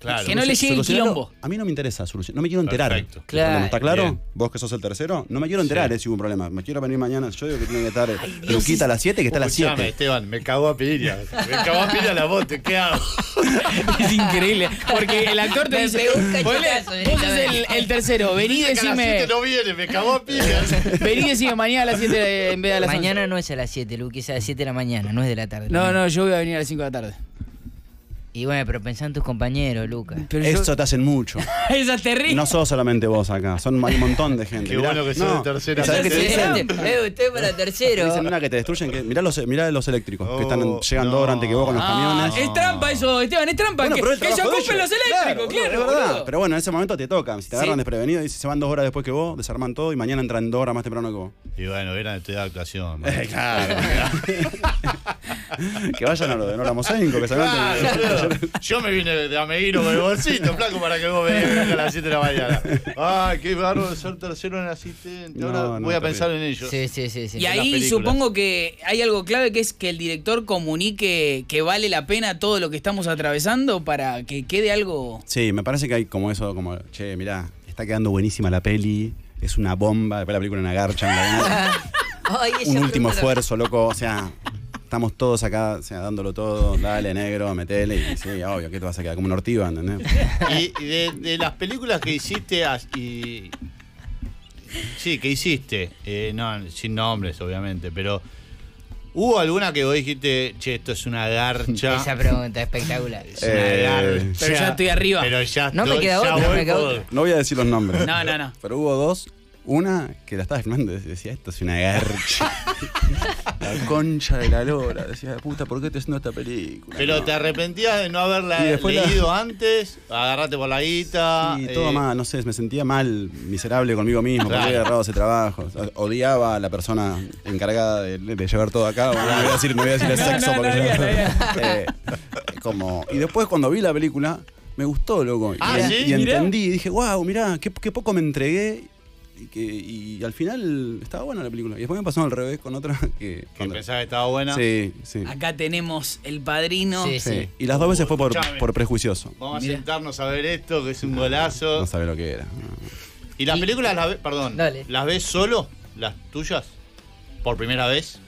Claro. Que no le llegue el quilombo. A mí no me interesa solucionar, no me quiero enterar. Perfecto. Claro. ¿Está claro? Bien. Vos que sos el tercero, no me quiero enterar Sí. eh, si hubo un problema. Me quiero venir mañana. Yo digo que tiene que estar eh, Luquita a las 7 que está a las Escuchame, 7. Esteban, me cagó a piña. Me cagó a piña la bote, ¿qué hago? [laughs] Es increíble. Porque el actor te Me dice, cachetazo vos sos el, el tercero, vení y que a las decime, 7 no viene, me cagó a piña. [laughs] vení y decime mañana a las 7 en vez de a las 11. Mañana no es a las 7, Luqui, es a las 7 de la mañana, no es de la tarde. No, no, yo voy a venir a las 5 de la tarde. Y bueno, pero pensá en tus compañeros, Lucas. Pero Eso te hacen mucho. [laughs] Esa es terrible. No sos solamente vos acá, son hay un montón de gente. Qué Mirá, bueno que sos no, el tercero. ¿Sabés qué te dicen? Eh, usted para Te tercero. dicen [laughs] una que te destruyen, que mirá los, mirá los eléctricos, que están Oh, llegando no. ahora antes que vos con los Ah, camiones. es trampa eso, Esteban, es trampa. Bueno, que pero el que se trabajo de ocupen los ellos. eléctricos, claro, es verdad. boludo. Pero bueno, en ese momento te tocan. Si te agarran Sí. desprevenido y se van dos horas después que vos, desarman todo y mañana entran dos horas más temprano que vos. Y bueno, hubieran estudiado actuación. [laughs] claro. [laughs] que vayan a lo de Nora que boludo. Yo me vine de amiguino con el bolsito, flaco, para que vos me a las 7 de la mañana. Ay, qué bárbaro de ser tercero en asistente. No, Ahora no, voy a pensar en ello. Sí, sí, sí, sí. Y ahí supongo que hay algo clave que es que el director comunique que vale la pena todo lo que estamos atravesando para que quede algo. Sí, me parece que hay como eso, como, che, mirá, está quedando buenísima la peli, es una bomba, después la película una garcha, en la [laughs] un último esfuerzo, loco, o sea, estamos todos acá, o sea, dándolo todo, dale, negro, metele, y sí, obvio, que te vas a quedar como una ortiva, ¿entendés? Y, de, de las películas que hiciste y sí que hiciste eh, no sin nombres obviamente pero hubo alguna que vos dijiste che esto es una garcha [laughs] Esa pregunta espectacular. es una Eh, garcha Pero ya estoy arriba. pero ya No me estoy- queda ya otra, me queda otra. No voy a decir los nombres. No, no, no. Pero hubo dos. Una que la estaba filmando decía, esto es una garcha. [laughs] la concha de la lora. Decía, puta, ¿por qué estoy haciendo esta película? pero No. te arrepentías de no haberla la- leído antes agarrate por la guita Sí, todo eh, mal, no sé, me sentía mal, miserable conmigo mismo, porque había agarrado ese trabajo. Odiaba a la persona encargada de, de llevar todo a cabo. No voy a decir, no voy a decir el No, sexo no, porque digas. Eh, como, y después cuando vi la película, me gustó, loco. Ah, y, ¿sí? y Mirá. entendí, y dije, wow, mirá, qué, qué poco me entregué. Y, que, y al final estaba buena la película. Y después me pasó al revés con otra que... Que pensaba que estaba buena. Sí, sí. Acá tenemos el padrino. Sí, sí. Y las dos veces fue por, por prejuicioso. Vamos a sentarnos a ver esto, que es un golazo. No sabía lo que era. ¿Y las Y- películas las ves, perdón, Dale. las ves solo? ¿Las tuyas? ¿Por primera vez?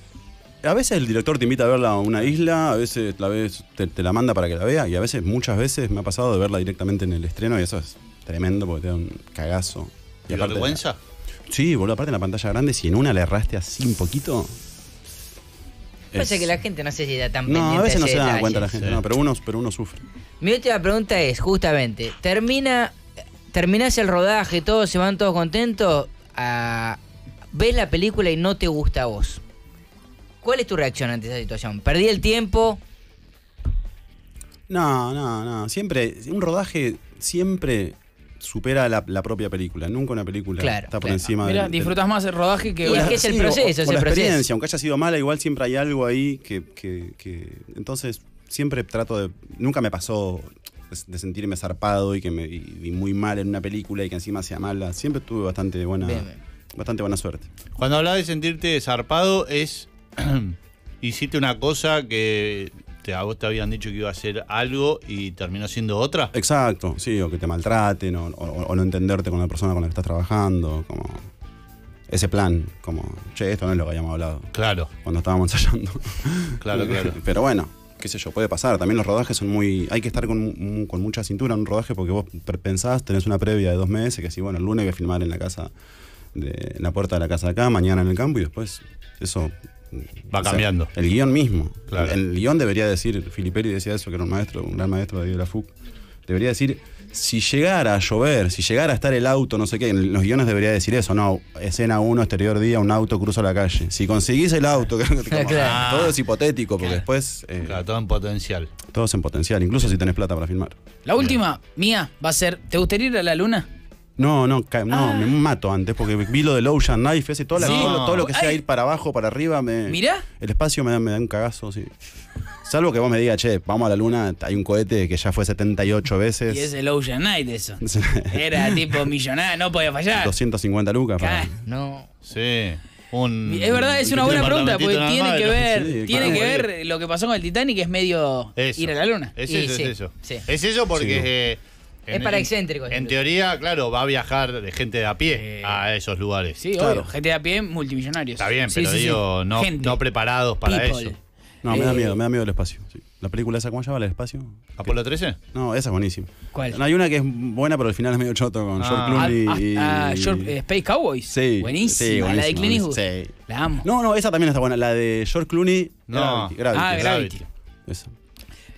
A veces el director te invita a verla a una isla, a veces la ves, te, te la manda para que la vea, y a veces, muchas veces, me ha pasado de verla directamente en el estreno, y eso es tremendo porque te da un cagazo. ¿Y aparte- vergüenza? Sí, boludo, aparte en la pantalla grande, si en una le erraste así un poquito. Pasa es- que la gente no sé si está tan pendiente No, a veces no se da cuenta la gente, Sí. no, pero uno, pero uno sufre. Mi última pregunta es, justamente, termina, terminas el rodaje, todos se van todos contentos, a- ves la película y no te gusta a vos. ¿Cuál es tu reacción ante esa situación? ¿Perdí el tiempo? No, no, no. Siempre, un rodaje siempre supera la, la propia película. Nunca una película Claro, está por claro. encima Mira, del- del- disfrutas más el rodaje que. Y es que es el Sí, proceso, o- es o el la proceso. experiencia, aunque haya sido mala, igual siempre hay algo ahí que, que- que- entonces siempre trato de, nunca me pasó de, sentirme zarpado y que me y- y muy mal en una película y que encima sea mala. Siempre tuve bastante buena, Bien, bien. bastante buena suerte. Cuando hablaba de sentirte zarpado es... [clears throat] hiciste una cosa que te, a vos te habían dicho que iba a hacer algo y terminó siendo otra. Exacto, sí, o que te maltraten o, o- o no entenderte con la persona con la que estás trabajando, como ese plan, como, che, esto no es lo que habíamos hablado Claro, cuando estábamos ensayando. [laughs] claro, claro. [laughs] Pero bueno, qué sé yo, puede pasar. También los rodajes son muy. Hay que estar con, con mucha cintura en un rodaje porque vos pensás, tenés una previa de dos meses, que si, bueno, el lunes voy a filmar en la casa, de, en la puerta de la casa de acá, mañana en el campo y después eso. Va o sea, cambiando. el guion mismo. Claro. El, el guion debería decir, Filiperi decía eso, que era un maestro, un gran maestro de la FUC. Debería decir, si llegara a llover, si llegara a estar el auto, no sé qué, en los guiones debería decir eso, no, escena 1, exterior día, un auto cruza la calle. Si conseguís el auto, [laughs] [laughs] como- Claro. todo es hipotético, porque después eh, Claro, todo en potencial. todo es en potencial, incluso si tenés plata para filmar. La última mía va a ser: ¿te gustaría ir a la luna? No, no, no, me mato antes, porque vi lo del Ocean Knife, ese, todo, la- Sí. todo, lo- todo lo que sea Ay. ir para abajo, para arriba, me, Mirá. el espacio me da, me da un cagazo, sí. Salvo que vos me digas, che, vamos a la luna, hay un cohete que ya fue 78 veces. Y es el Ocean Night eso. [laughs] Era tipo millonario, no podía fallar. 250 lucas. para- No. Sí. Un, Es verdad, es una un buena pregunta, porque tiene que ver, Sí, tiene claro. que ver lo que pasó con el Titanic, es medio Eso. ir a la luna. Es Y eso, sí, es eso. sí. Es eso porque... Es para excéntricos, En teoría, claro, va a viajar de gente de a pie Eh, a esos lugares. Sí, Claro. obvio. Gente de a pie, multimillonarios. Está bien, Sí, pero sí, sí. digo, no, Gente, no preparados para people. eso. No, me da Eh, miedo, me da miedo el espacio. sí. La película esa, ¿cómo se llama? ¿El espacio? ¿Apolo 13? No, esa es buenísima. ¿Cuál? No, hay una que es buena, pero al final es medio choto con Ah. George Ah, Clooney y... ah, ah, Short- eh, Space Cowboys. Sí. Buenísima. sí, la de Clint Eastwood. Sí. La amo. No, no, esa también está buena. La de George Clooney. No. Gravity, Gravity. ah, Gravity. Esa.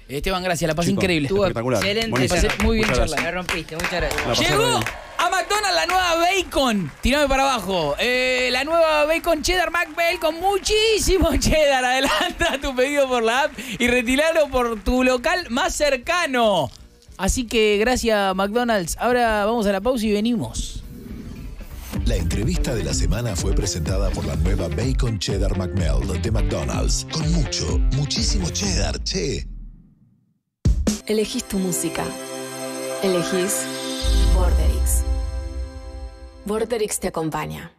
Esteban, gracias. La pasé Chico, increíble. Estuvo Espectacular. excelente. Pasé muy bien charla. La rompiste, muchas gracias. Llegó a McDonald's la nueva bacon. Tirame para abajo. Eh, la nueva bacon cheddar McBell con muchísimo [laughs] cheddar. Adelanta tu pedido por la app y retiralo por tu local más cercano. Así que gracias McDonald's. Ahora vamos a la pausa y venimos. La entrevista de la semana fue presentada por la nueva Bacon Cheddar McMelt de McDonald's. Con mucho, muchísimo cheddar, che. Elegís tu música. Elegís Borderix. Borderix te acompaña.